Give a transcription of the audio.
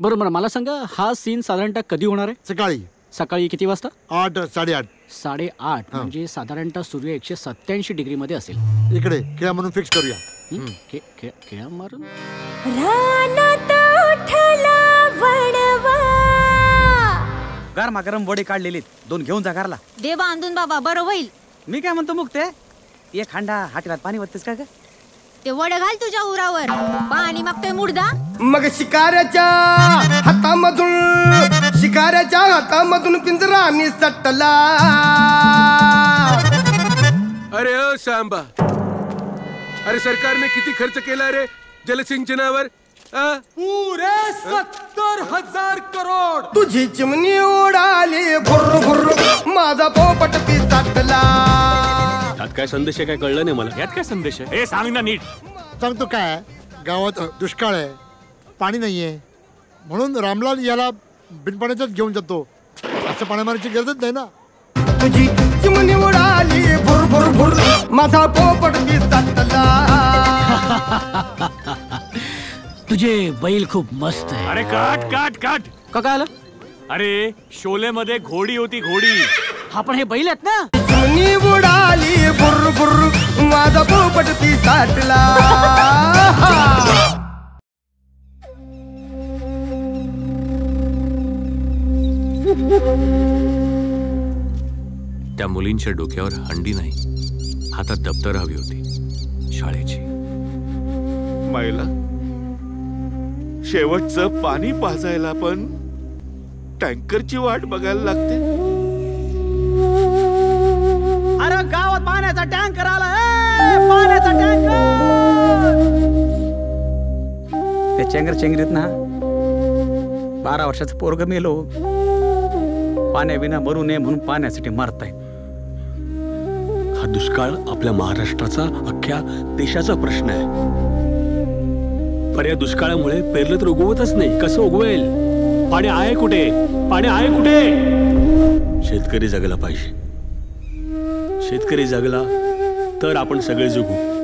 बरं बरं मला सांगा हा सीन साधारणतः कधी होणार आहे? सकाळी. सकाळी किती वाजता? आठ साडेआठ. साडेआठ. म्हणजे साधारणतः सूर्य एकशे सत्याऐंशी डिग्रीमध्ये असेल. इकडे खेळा म्हणून फिक्स करूया. हं? खे- खे- खेळा मारून. रानात उठला वणवा गरमागरम वडे काढलेले दोन घेऊन जा घरला. दे बांधून बाबा बरं होईल. मी काय म्हणतो मुक्ते? एक हांडा हाटीवात पाणी वरतेस का ग? ते वड घाल तुझ्या उरावर. पाणी मागतोय मुडदा. मग शिकाऱ्याच्या हातामधून शिकाऱ्याच्या हातामधून पिंजरा निसटला अरे ओ सांबा अरे सरकारने किती खर्च केला रे जलसिंचनावर? आ? पुरे सत्तर हजार करोड. तुझी चिमणी उडाली भुर्र भुर्र. माझा पोपट पिसटला. त्यात काय संदेश आहे काय कळलं नाही मला. यात काय संदेश आहे? हे सांग ना नीट. सांगतो काय गावात अ, दुष्काळ आहे पाणी नाहीये म्हणून रामलाल याला बिनपाण्याचाच घेऊन जातो. असं पाण्या मारायची गरजच नाही ना. तुझी चिमणी उडाली भुर भुर भुर. माझा पोपट पिसटला तुझे बैल खूप मस्त आहे. अरे काट काट काट. का काय आलं? अरे शोले मध्ये घोडी होती घोडी. हा पण हे बैल आहेत ना. चिमणी उडाली भुर भुर माझा पोपट पिसटला त्या मुलींच्या डोक्यावर हंडी नाही हातात दप्तर हवी होती शाळेची. मायला शेवटचं पाणी पाजायला पण टँकरची वाट बघायला लागते. चेंगर चेंगरीत ना. बारा वर्षाचं पोरग मेलो पाण्याविना मरू नये म्हणून पाण्यासाठी मारताय. हा दुष्काळ आपल्या महाराष्ट्राचा अख्ख्या देशाचा प्रश्न आहे. पर या दुष्काळामुळे पेरलं तर उगवतच नाही. कसं उगवेल? पाणी आहे कुठे? पाणी आहे कुठे? शेतकरी जगला पाहिजे. शेतकरी जगला तर आपण सगळे जगू.